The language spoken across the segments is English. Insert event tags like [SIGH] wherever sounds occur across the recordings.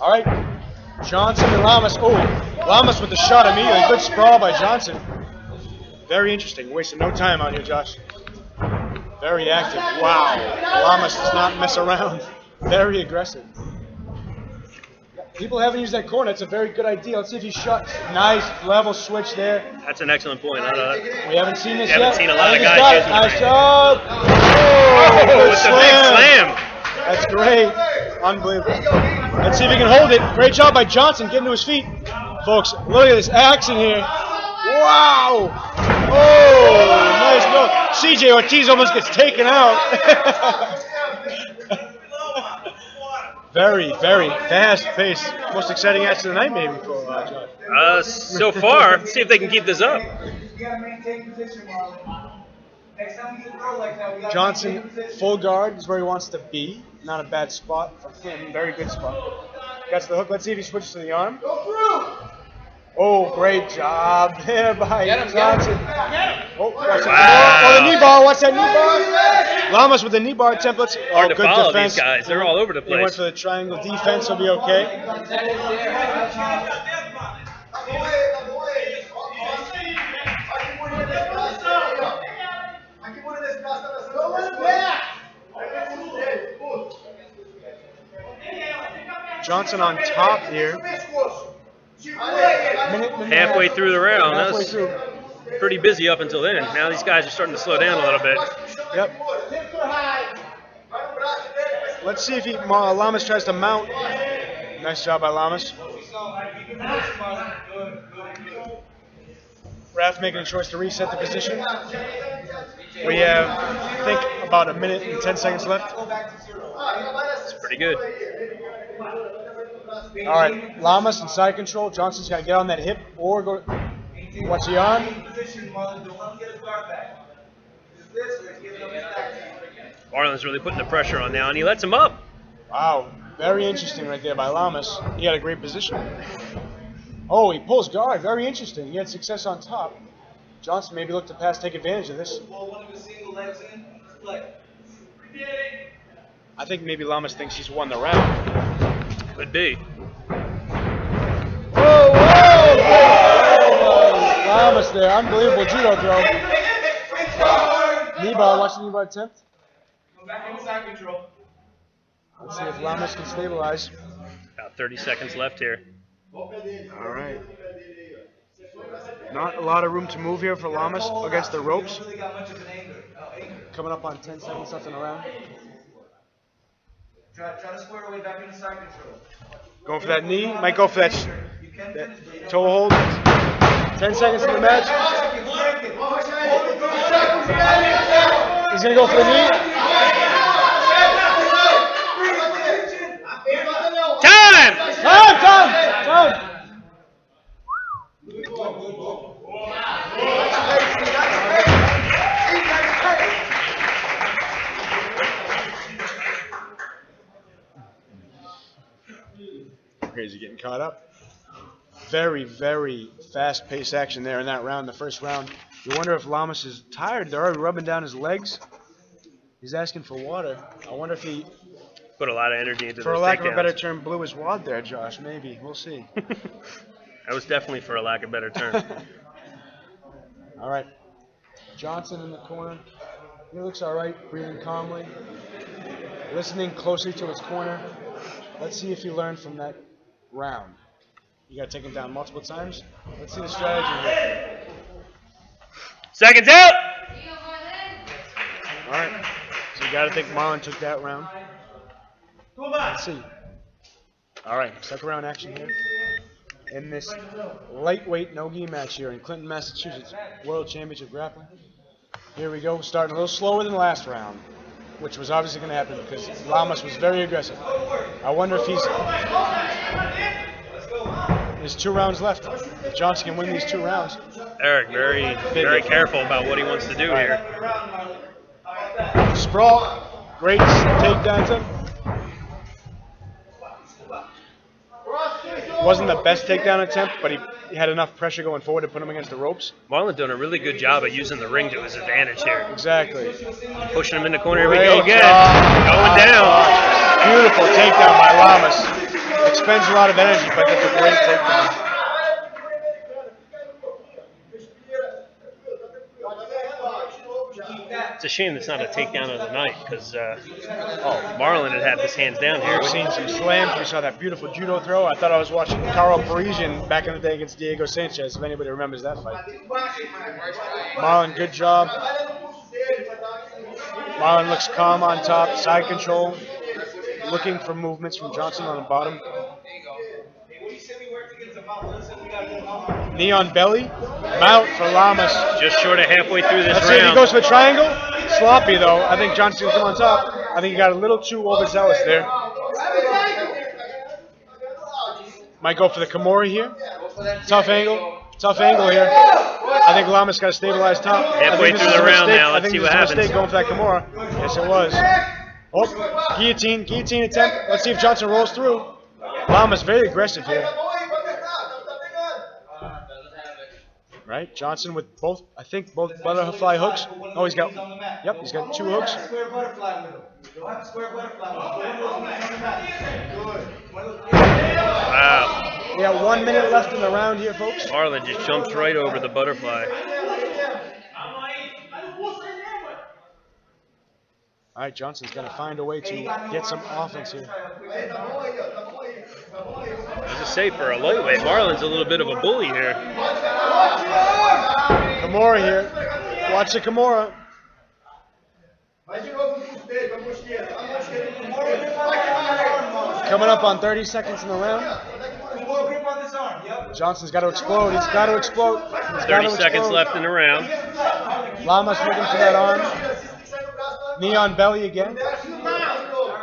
All right. Johnson and Lamas. Oh, Lamas with the shot immediately. Good sprawl by Johnson. Very interesting. Wasting no time out here, Josh. Very active. Wow. Lamas does not mess around. [LAUGHS] Very aggressive. People haven't used that corner. It's a very good idea. Let's see if he shot. Nice level switch there. That's an excellent point. We haven't seen this yet. We haven't yet. seen a lot of guys using Nice job. Oh, oh, with the big slam. That's great. Unbelievable. Let's see if he can hold it. Great job by Johnson getting to his feet. Folks, look at this action here. Wow. Oh, nice look. CJ Ortiz almost gets taken out. [LAUGHS] very, very fast pace. Most exciting action of the night, maybe, for uh. Uh, so far, see if they can keep this up. Johnson, full guard is where he wants to be. Not a bad spot for him. Very good spot. Gets the hook. Let's see if he switches to the arm. Oh, great job there by Get him, get him. Johnson. Get him. Oh, watch Wow. that. oh, the knee bar. Watch that knee bar. Lamas with the knee bar templates. Oh, Hard to good follow defense. these guys. They're all over the place. He went place. for the triangle defense. He'll be okay. Johnson on top here. Halfway through the round. That was pretty busy up until then. Now these guys are starting to slow down a little bit. Yep. Let's see if he Lamas tries to mount. Nice job by Lamas. Raf making a choice to reset the position. We have, I think, about a minute and 10 seconds left. It's pretty good. All right, Lamas in side control. Johnson's got to get on that hip or go. Watch the arm. Position, Marlen. Don't let him get his guard back. Just this, we're giving him his back. Marlen's really putting the pressure on now, and he lets him up. Wow, very interesting right there by Lamas. He had a great position. Oh, he pulls guard. Very interesting. He had success on top. Johnson maybe looked to pass, take advantage of this. Pull one of his single legs in. Play. I think maybe Lamas thinks he's won the round. Could be. Whoa, whoa! Lamas there, unbelievable judo throw. Knee bar, watch the knee bar attempt. Come back in side control. Let's see if Lamas can stabilize. About 30 seconds left here. All right. Not a lot of room to move here for Lamas against the ropes. Really got much of an anchor. Anchor. Coming up on 10 seconds left in the round. Try, try to square away back into side control. Going for that knee. Might go for that, sh- You can that finish, but you toe hold. 10 seconds in the match. He's going to go for the knee. Caught up. Very, very fast-paced action there in that round, the first round. You wonder if Lamas is tired. They're already rubbing down his legs. He's asking for water. I wonder if he, Put a lot of energy into for lack of a better term, blew his wad there, Josh. Maybe. We'll see. [LAUGHS] [LAUGHS] that was definitely for a lack of better term. [LAUGHS] all right. Johnson in the corner. He looks all right, breathing calmly, listening closely to his corner. Let's see if he learned from that round. You got to take him down multiple times. Let's see the strategy here. Seconds out! All right. So you got to think Marlen took that round. Let's see. All right. Second round action here. In this lightweight no-gi match here in Clinton, Massachusetts, World Championship Grappling. Here we go, starting a little slower than the last round, which was obviously going to happen because Lamas was very aggressive. I wonder if he's. There's two rounds left. If Johnson can win these two rounds, Erik, very, very careful about what he wants to do here. sprawl, great takedown attempt. Wasn't the best takedown attempt, but he, he had enough pressure going forward to put him against the ropes. Marlen doing a really good job at using the ring to his advantage here. Exactly. Pushing him in the corner. Here we go again. Going down. Beautiful takedown by Lamas. Expends a lot of energy, but that's a great takedown. It's a shame that's not a takedown of the night because uh, oh, Marlen had had his hands down here. We've seen some slams. We saw that beautiful judo throw. I thought I was watching Karo Parisyan back in the day against Diego Sanchez, if anybody remembers that fight. Marlen, good job. Marlen looks calm on top, side control, looking for movements from Johnson on the bottom. Knee on belly, mount for Lamas. Just short of halfway through this Let's see if he goes for the triangle. Sloppy though. I think Johnson's come on top. I think he got a little too overzealous there. Might go for the Kimura here. Tough angle. Tough angle here. I think Lamas got to stabilize top. I Halfway through the round mistake. now. Let's think see what a mistake happens. going for that Kimura. Yes, it was. Oh, guillotine, guillotine attempt. Let's see if Johnson rolls through. Lamas very aggressive here. Right, Johnson with both, I think both butterfly hooks. Oh, he's got, yep, he's got two hooks. Square butterfly with him. You'll have square butterfly with him. One of those on the mat. Good. One of those- Wow. We got one minute left in the round here, folks. Marlen just jumps right over the butterfly. All right, Johnson's got to find a way to get some offense here. As I say, for a lightweight, Marlen's a little bit of a bully here. Kimura here. Watch the Kimura. Coming up on 30 seconds in the round. More grip on this arm. Yep. Johnson's got to explode. He's got to explode. He's got 30 to seconds left in the round. Lamas looking for that arm. Knee on belly again.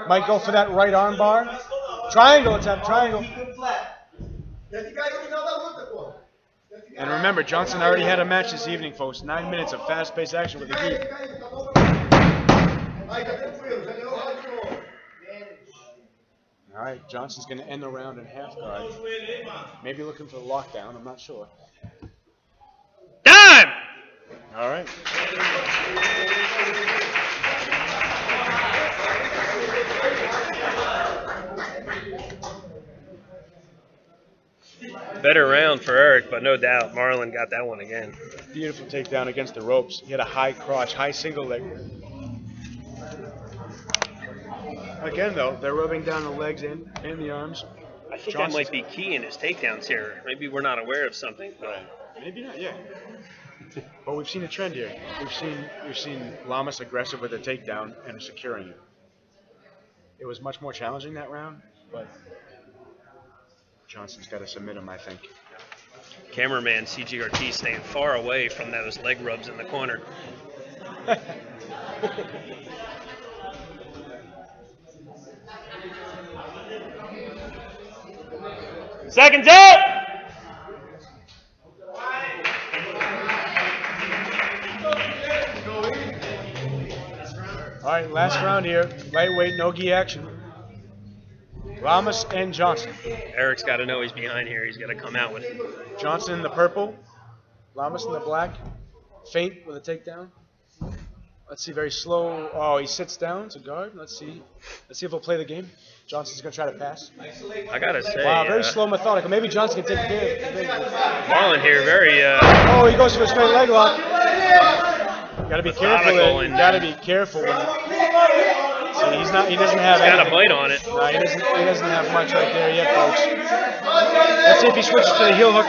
Might go for that right arm bar. Triangle attempt, triangle. Keep it flat. And remember, Johnson already had a match this evening, folks. Nine minutes of fast-paced action with the gi. All right, Johnson's going to end the round in half guard. Maybe looking for the lockdown. I'm not sure. Time! All right. Better round for Erik, but no doubt Marlen got that one again. Beautiful takedown against the ropes. He had a high crotch, high single leg. Again, though, they're rubbing down the legs and, and the arms. I think Johnson's- that might be key in his takedowns here. Maybe we're not aware of something, but Maybe not, yeah. But we've seen a trend here. We've seen we've seen Lamas aggressive with a takedown and securing it. It was much more challenging that round, but Johnson's got to submit him, I think. cameraman CG Ortiz staying far away from those leg rubs in the corner. [LAUGHS] Seconds out! All right, last round here. Lightweight, no gi action. Lamas and Johnson. Erik's got to know he's behind here. He's got to come out with it. Johnson in the purple, Lamas in the black. Feint with a takedown. Let's see, very slow. Oh, he sits down to guard. Let's see. Let's see if he'll play the game. Johnson's gonna try to pass. I gotta say, Wow, very uh, slow, methodical. Maybe Johnson can take care of it. Marlen here very uh, Oh, he goes for a straight leg lock. Gotta be careful. And- Gotta be careful. See, he's not. He doesn't have. got a bite on it. No, he doesn't. He doesn't have much right there yet, folks. Let's see if he switches to the heel hook.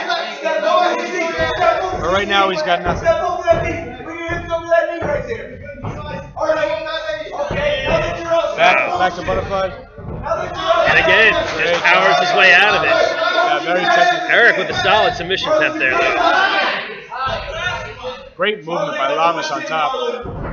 But right now, he's got nothing. Step over that knee. Bring your hips over that knee right there. All right. Okay. Now that you're up. Back, back to butterfly. Now that you're up. And again, just powers his way out of it. Yeah, very technical. Erik with a solid submission attempt there, though. Great movement by Lamas on top.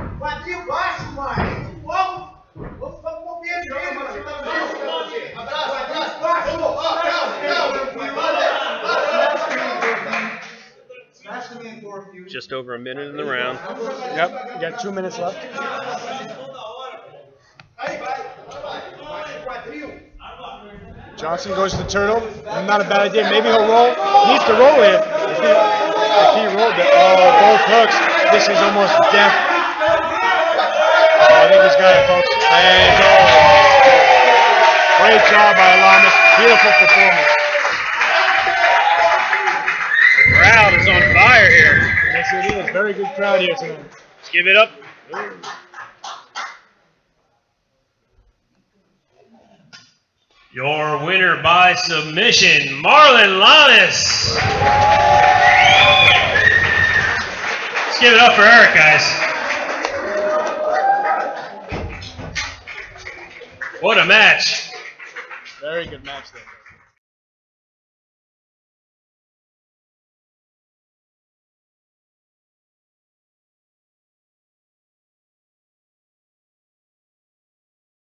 Just over a minute in the round. Yep, you got two minutes left. Johnson goes to the turtle. Not a bad idea. Maybe he'll roll. Needs to roll here. If he, if he rolled it. Oh, both hooks. This is almost death. Oh, I think he's got it, folks. And oh. Great job by Lamas. Beautiful performance. Very good crowd here tonight. Let's give it up. Your winner by submission, Marlen Lamas. Let's give it up for Erik, guys. What a match. Very good match there.